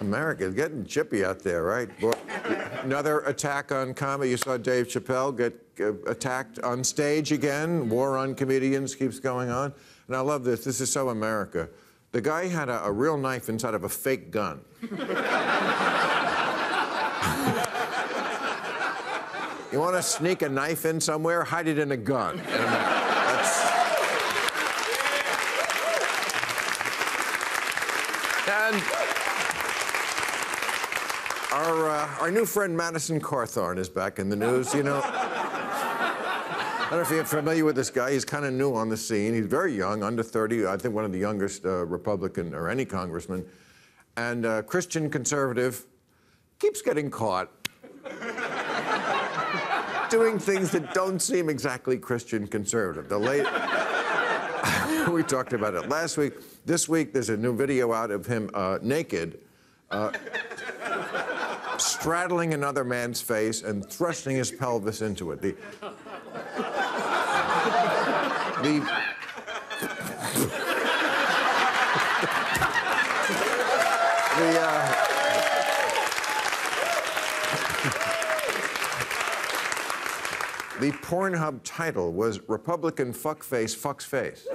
America's getting chippy out there, right? Another attack on comedy. You saw Dave Chappelle get uh, attacked on stage again. War on comedians keeps going on. And I love this. This is so America. The guy had a, a real knife inside of a fake gun. you want to sneak a knife in somewhere? Hide it in a gun. In That's... And our, uh, our new friend Madison Cawthorn is back in the news. You know, I don't know if you're familiar with this guy. He's kind of new on the scene. He's very young, under 30. I think one of the youngest uh, Republican or any congressman. And uh, Christian conservative keeps getting caught doing things that don't seem exactly Christian conservative. The late. we talked about it last week. This week, there's a new video out of him uh, naked. Uh, straddling another man's face and thrusting his pelvis into it. The, the, the, uh, the Pornhub title was Republican Fuckface Fucks Face.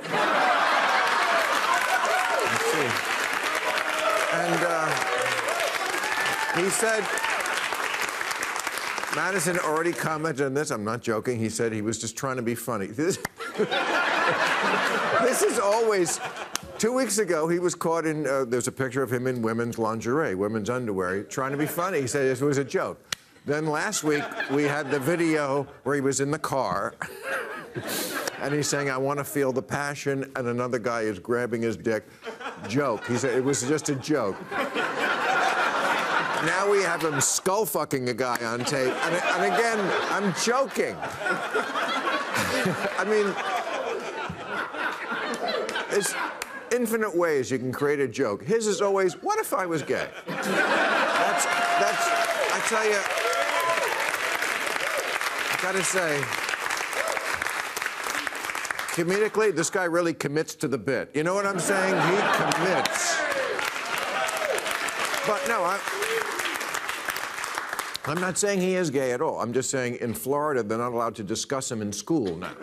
And, uh, he said, Madison already commented on this. I'm not joking. He said he was just trying to be funny. This, this is always. Two weeks ago, he was caught in. Uh, there's a picture of him in women's lingerie, women's underwear, trying to be funny. He said it was a joke. Then last week, we had the video where he was in the car. and he's saying, I want to feel the passion, and another guy is grabbing his dick. Joke. He said it was just a joke now we have him skull fucking a guy on tape. And, and again, I'm joking. I mean, there's infinite ways you can create a joke. His is always, what if I was gay? That's, that's, I tell you, I gotta say, comedically, this guy really commits to the bit. You know what I'm saying? He commits. But no, I, I'm not saying he is gay at all. I'm just saying in Florida, they're not allowed to discuss him in school now.